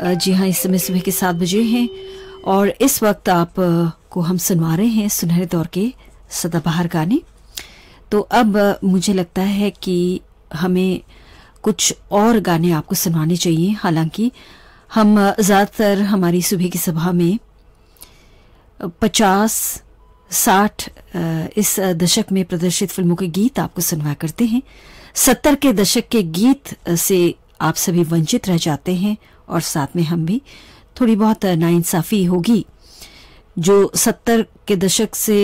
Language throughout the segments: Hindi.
जी हाँ इस समय सुबह के सात बजे हैं और इस वक्त आप को हम सुनवा रहे हैं सुनहरे दौर के सदाबहार गाने। तो अब मुझे लगता है कि हमें कुछ और गाने आपको सुनवाने चाहिए। हालाँकि हम ज़्यादातर हमारी सुबह की सभा में पचास, साठ इस दशक में प्रदर्शित फ़िल्मों के गीत आपको सुनवाया करते हैं। सत्तर के दशक के गीत से आप सभी वंचित रह जाते हैं और साथ में हम भी थोड़ी बहुत नाइंसाफी होगी। जो सत्तर के दशक से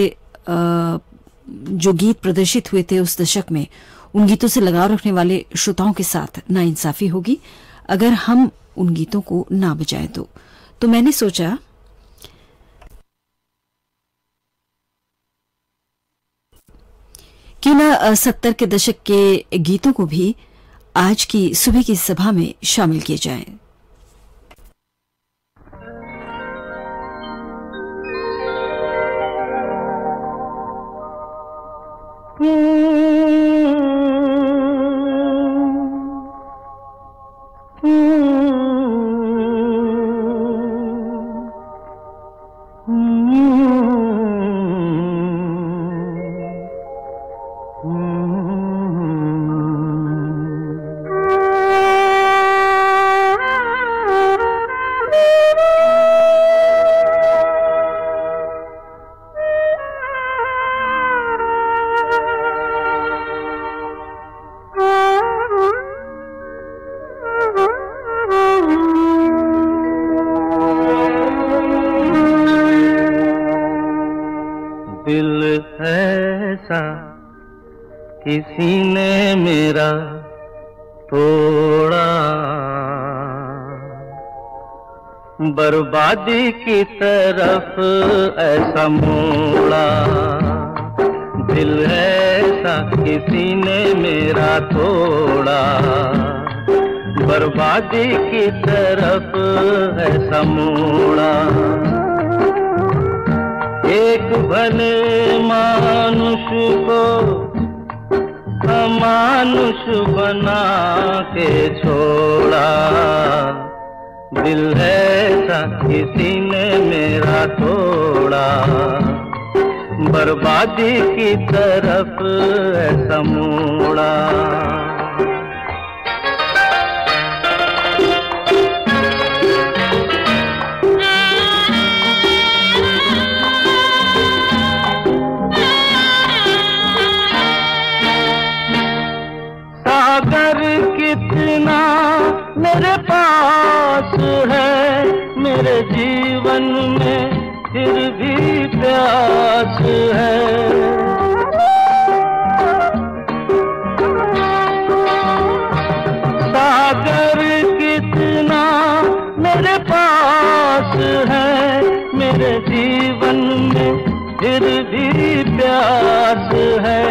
जो गीत प्रदर्शित हुए थे उस दशक में, उन गीतों से लगाव रखने वाले श्रोताओं के साथ नाइंसाफी होगी। अगर हम उन गीतों को ना बजाएँ तो। तो मैंने सोचा, क्यों ना सत्तर के दशक के गीतों को भी आज की सुबह की सभा में शामिल किए जाएँ। बर्बादी की तरफ़, ऐसा मोड़ा। दिल ऐसा किसी ने मेरा तोड़ा। बर्बादी की तरफ़, ऐसा मोड़ा। एक भले मानुष को अमानुष बना के छोड़ा। दिल ऐसा किसी ने मेरा तोड़ा। बर्बादी की तरफ़ ऐसा मोड़ा। जीवन में फिर भी प्यास है। सागर कितना मेरे पास है, मेरे जीवन में फिर भी प्यास है।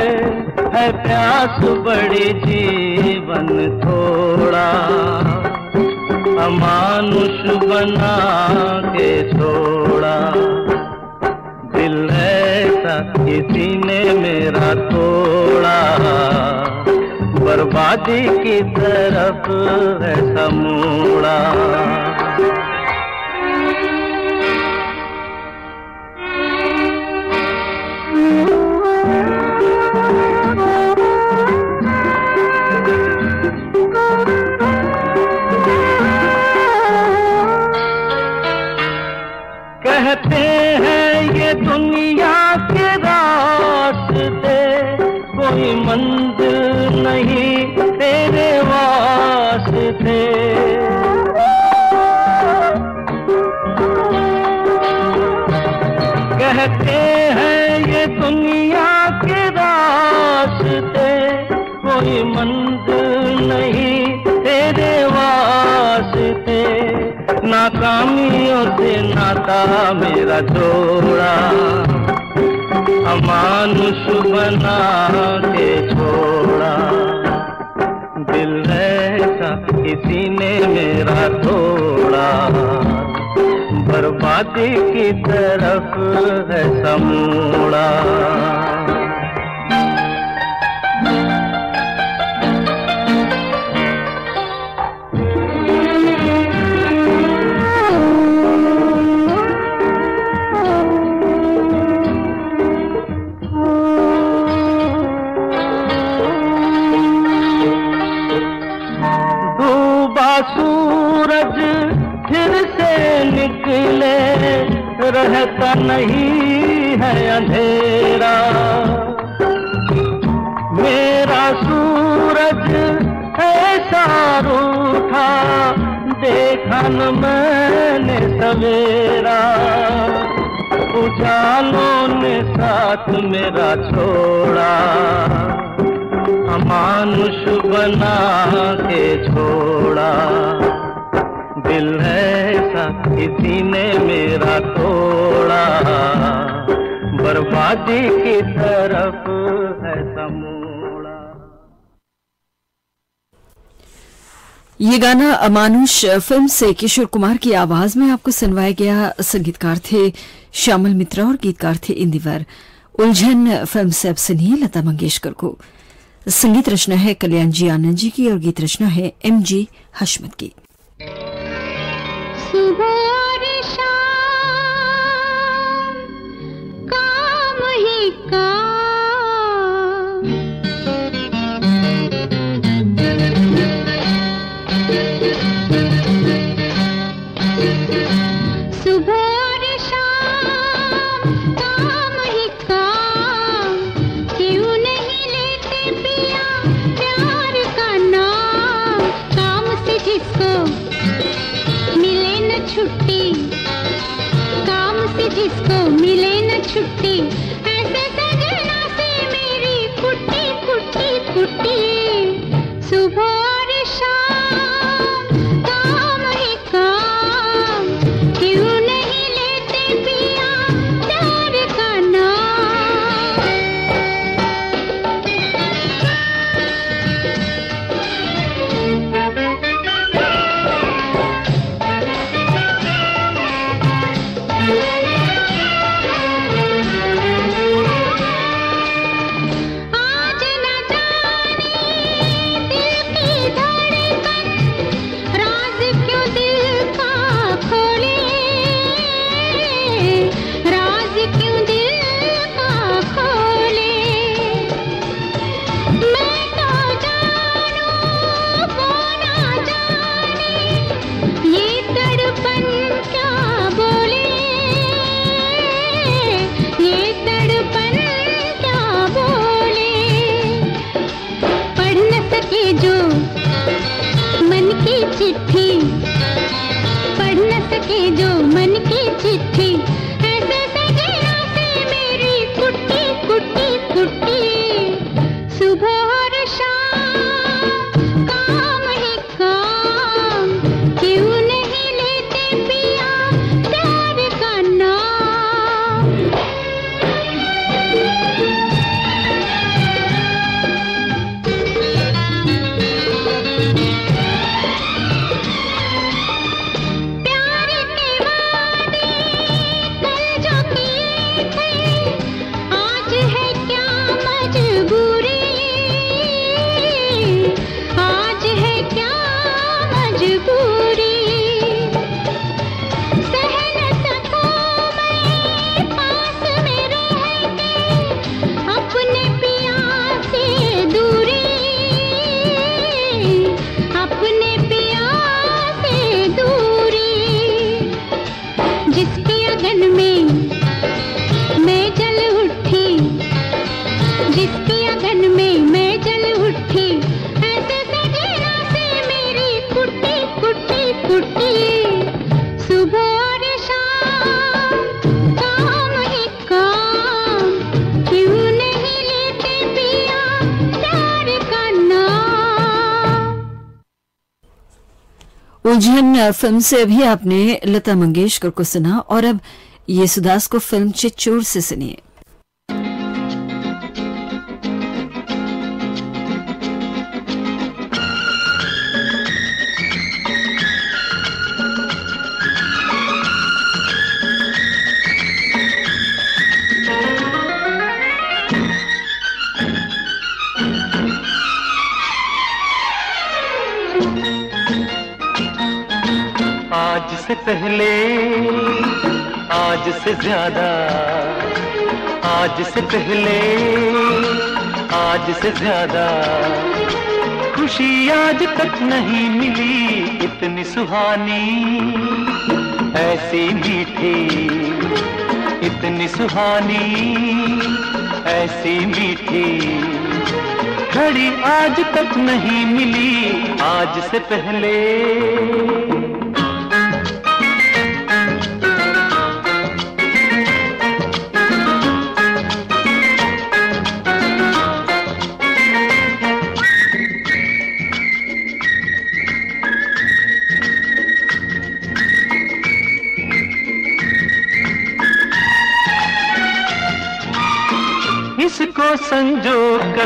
है प्यास बड़ी जीवन थोड़ा। अमानुष बना के छोड़ा। दिल ऐसा किसी ने मेरा तोड़ा। बर्बादी की तरफ़ ऐसा मोड़ा। कहते हैं ये दुनिया के रास्ते कोई मंदिर नहीं नाकामियों से नाता मेरा जोड़ा। अमानुष बना के छोड़ा। दिल ऐसा किसी ने मेरा तोड़ा। बर्बादी की तरफ़ अनजानों ने साथ मेरा छोड़ा। अमानुष बना के छोड़ा। दिल ऐसा किसी ने मेरा तोड़ा। बर्बादी की तरफ़ है समूह ये गाना अमानुष फ़िल्म से किशोर कुमार की आवाज़ में आपको सुनवाया गया संगीतकार थे श्यामल मित्रा और गीतकार थे इंदिवर। उलझन फ़िल्म से अब सुनिए लता मंगेशकर को। संगीत रचना है कल्याण जी आनंद जी की और गीत रचना है एम जी हशमत की। सुबह और शाम சிட்டி उलझन फ़िल्म uh, से अभी आपने लता मंगेशकर को सुना और अब ये सुदास को फ़िल्म चिचोर से सुनिए। ले। आज से ज़्यादा, आज से पहले, आज से ज़्यादा। खुशी आज तक नहीं मिली इतनी सुहानी। ऐसी मीठी, इतनी सुहानी। ऐसी मीठी, घड़ी आज तक नहीं मिली आज से पहले।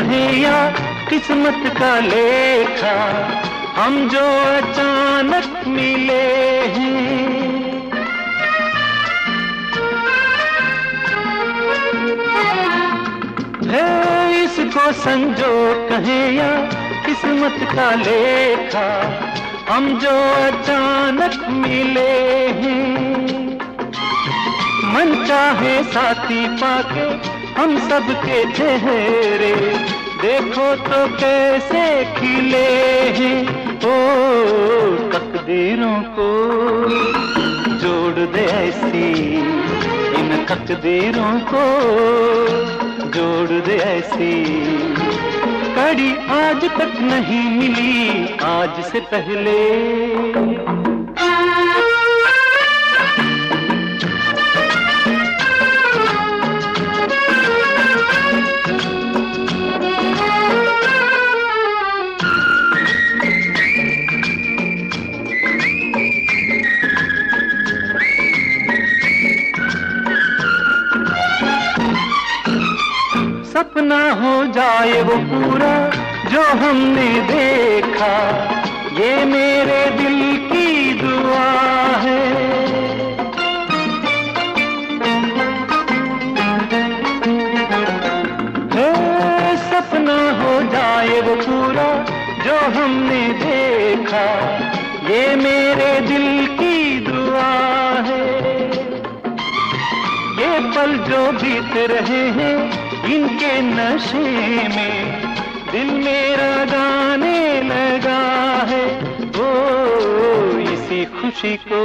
कहे या किस्मत का लेखा, हम जो अचानक मिले हैं। है इसको संजो कहे या किस्मत का लेखा, हम जो अचानक मिले हैं। मन चाहे साथी पाके हम सबके चेहरे देखो तो कैसे खिले हैं ओ तकदीरों को। जोड़ दे ऐसी इन तकदीरों को। जोड़ दे ऐसी कड़ी आज तक नहीं मिली आज से पहले। सपना हो जाए वो पूरा जो हमने देखा ये मेरे दिल की दुआ है। हे, सपना हो जाए वो पूरा जो हमने देखा ये मेरे दिल की दुआ है। ये पल जो बीत रहे हैं इनके नशे में दिल मेरा गाने लगा है। ओ, इसी खुशी को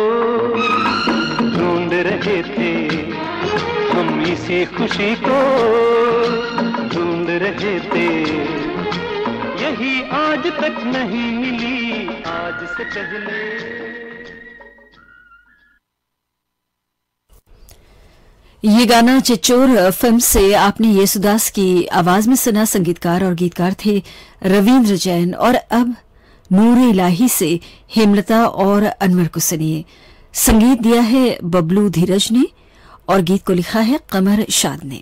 ढूंढ रहे थे हम, इसी खुशी को ढूंढ रहे थे। यही आज तक नहीं मिली, आज से पहले ये गाना चिचोर फ़िल्म से आपने येसुदास की आवाज़ में सुना। संगीतकार और गीतकार थे रविंद्र जैन और अब नूर इलाही से हेमलता और अनवर को सुनिए। संगीत दिया है बबलू धीरज ने और गीत को लिखा है कमर शाद ने।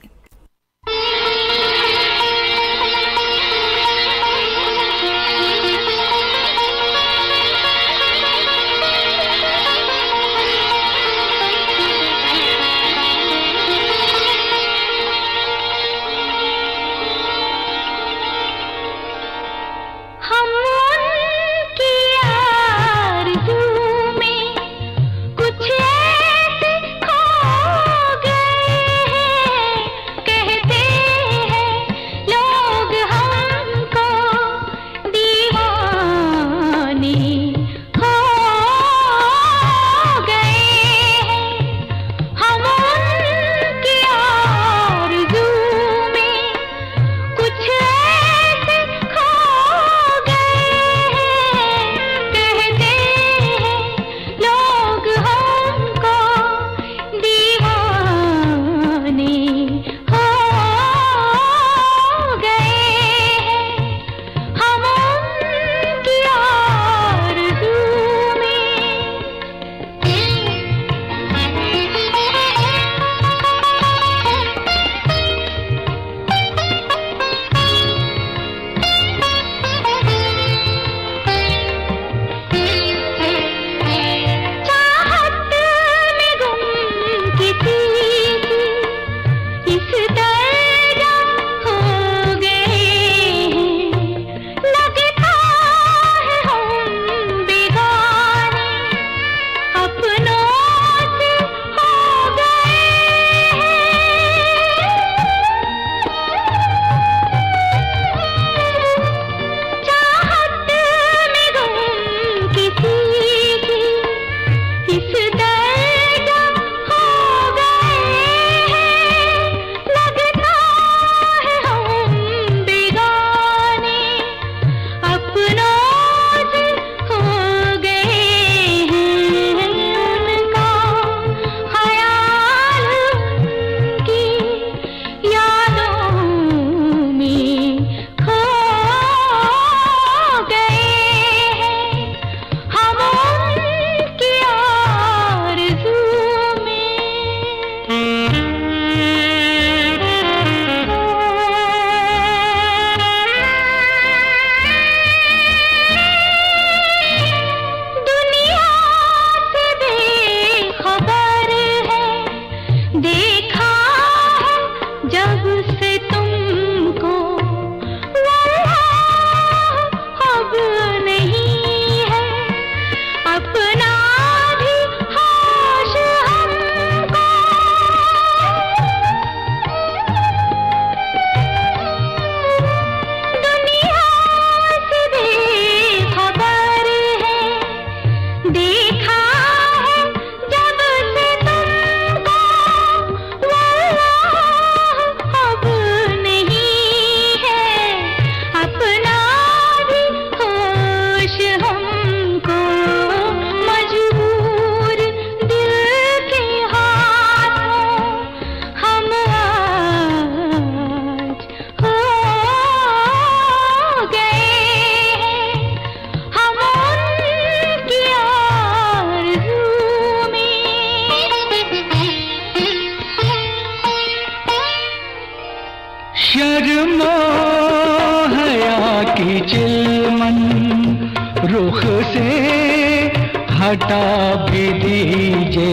हटा भी दीजिए।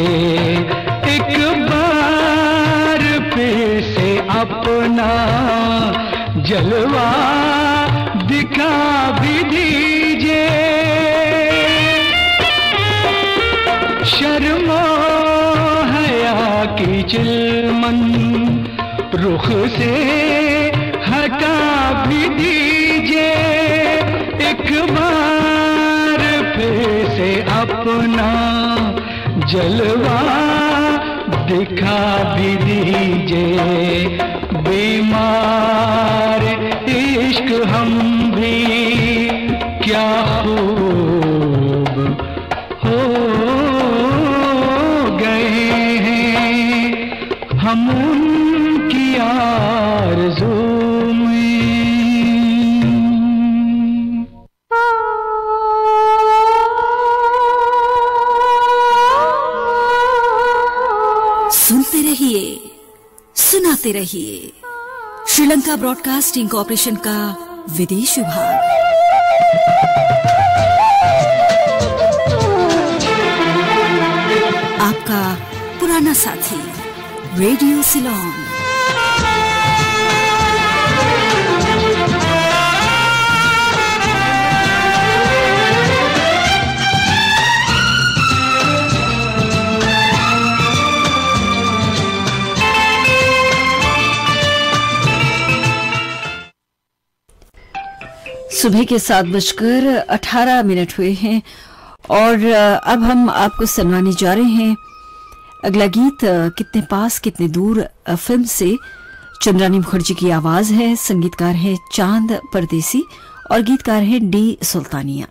एक बार फिर से अपना जलवा दिखा भी दीजिए। शर्मो हया की चिलमन, रुख से हटा भी दीजिए से अपना जलवा दिखा भी दीजिए। बीमार इश्क हम भी क्या खूब रहिए। सुनाते रहिए। श्रीलंका ब्रॉडकास्टिंग कॉरपोरेशन का विदेश विभाग। आपका पुराना साथी रेडियो सिलोन। सुबह के सात बजकर अठारह मिनट हुए हैं और अब हम आपको सुनवाने जा रहे हैं अगला गीत कितने पास, कितने दूर फ़िल्म से। चंद्रानी मुखर्जी की आवाज़ है, संगीतकार है चाँद परदेसी और गीतकार है डी सुल्तानिया।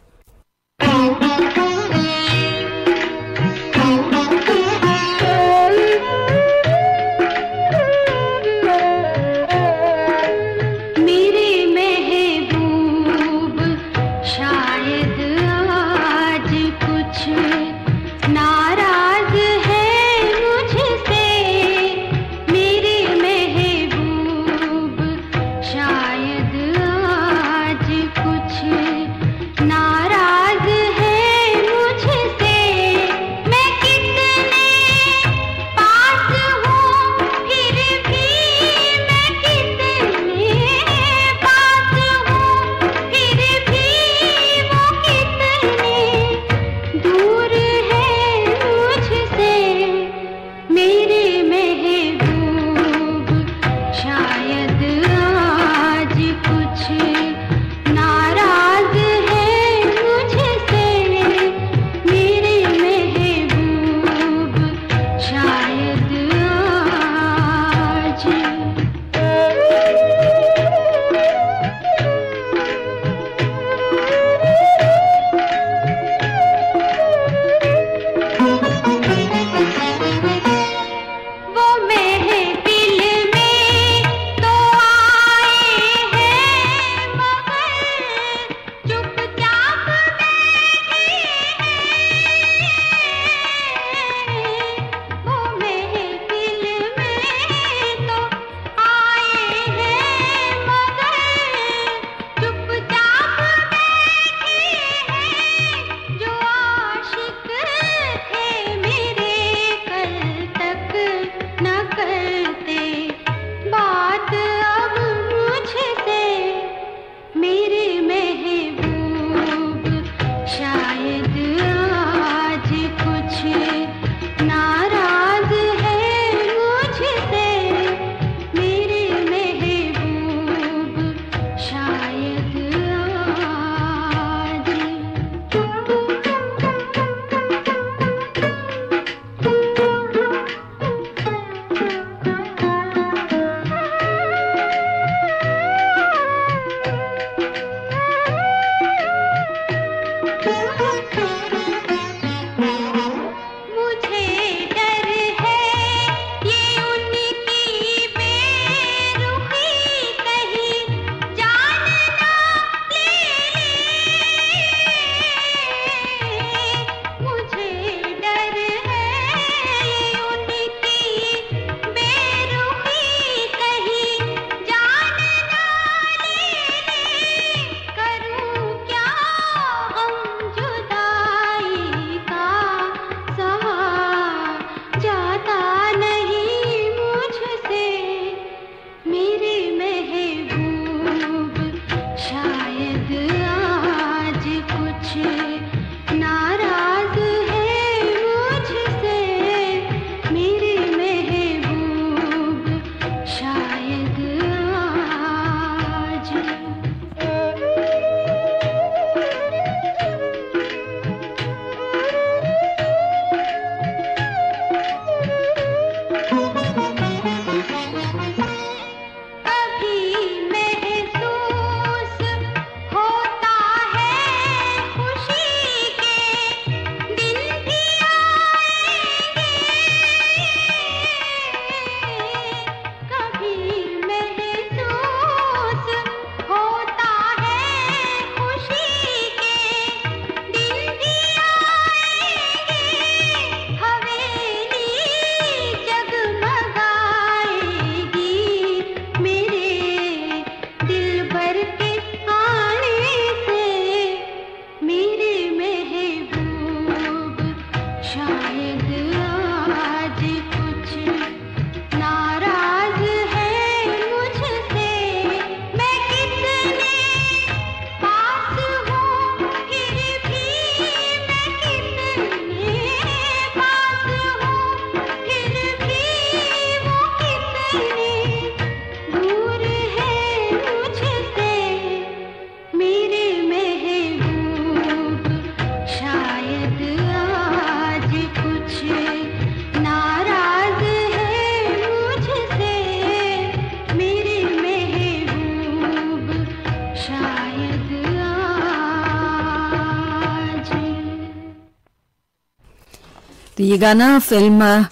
ये गाना फ़िल्म,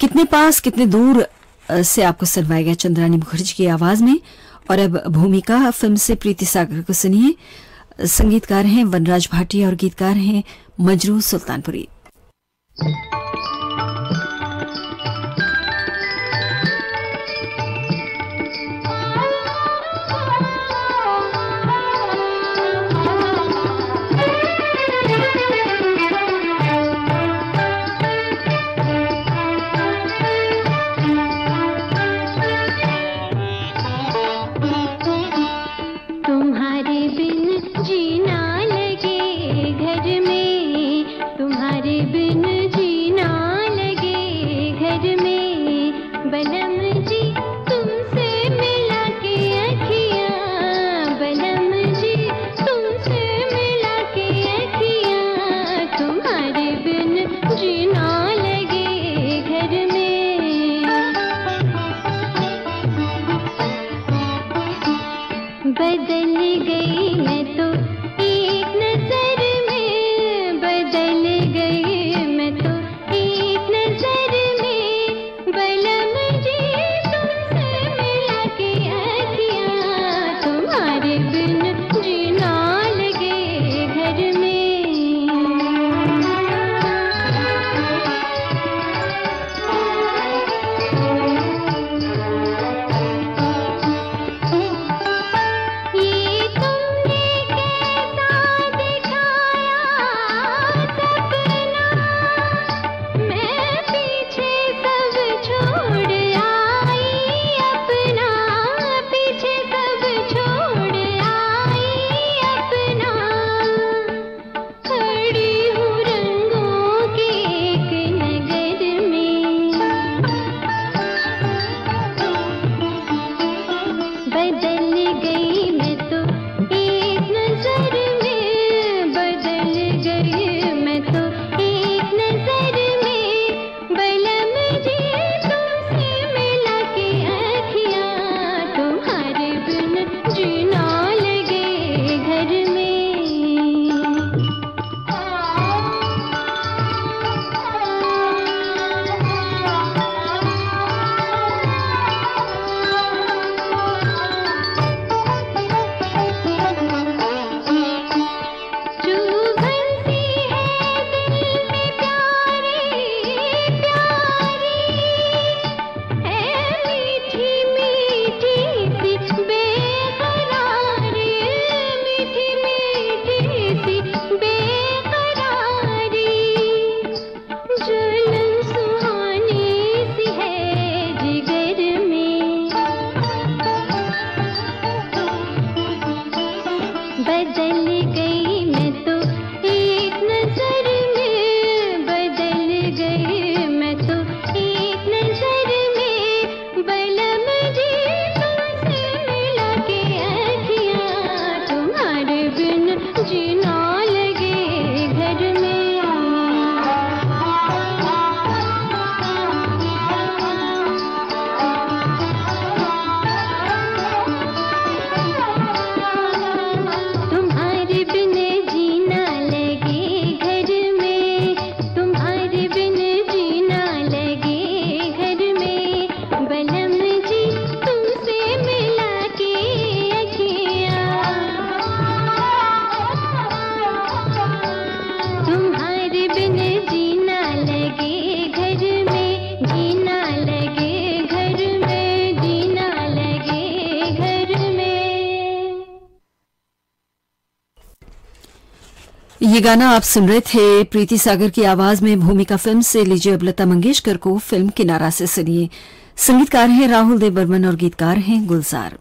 कितने पास, कितने दूर से आपको सुनवाया गया चंद्रानी मुखर्जी की आवाज़ में। और अब भूमिका फ़िल्म से प्रीति सागर को सुनिए। संगीतकार हैं वनराज भाटिया और गीतकार हैं मजरू सुल्तानपुरी। ये गाना आप सुन रहे थे प्रीति सागर की आवाज़ में भूमिका फ़िल्म से लीजिए अब लता मंगेशकर को फ़िल्म किनारा से सुनिए। संगीतकार हैं राहुल देव बर्मन और गीतकार हैं गुलजार।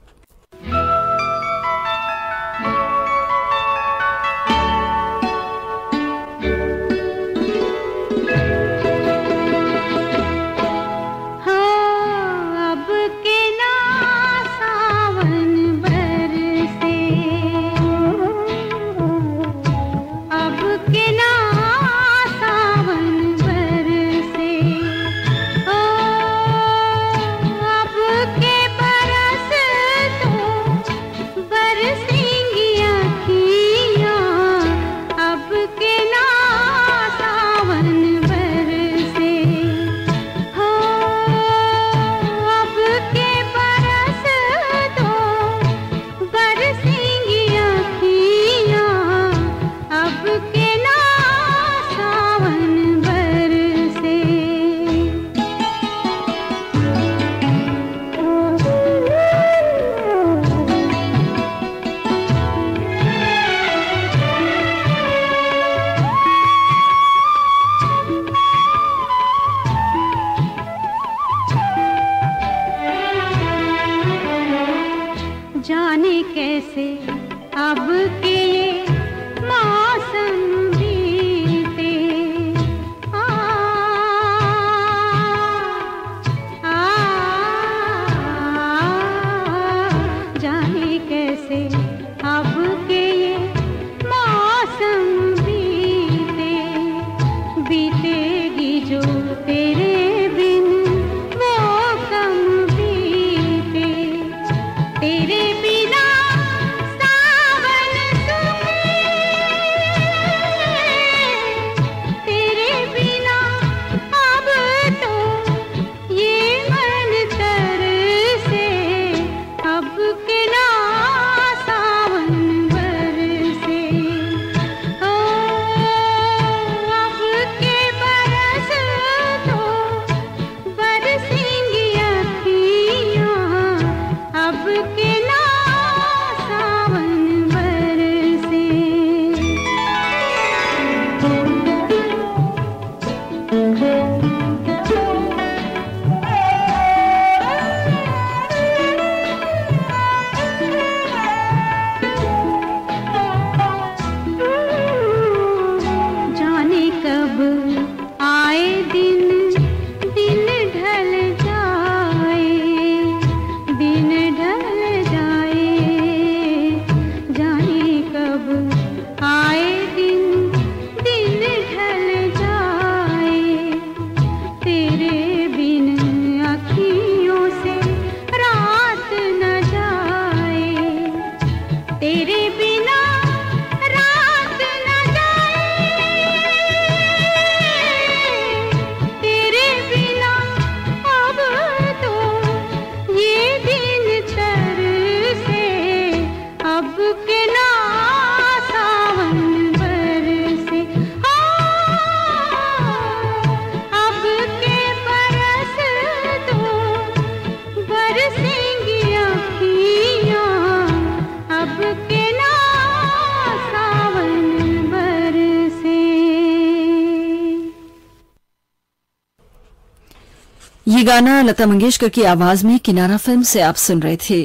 ये गाना लता मंगेशकर की आवाज़ में किनारा फ़िल्म से आप सुन रहे थे।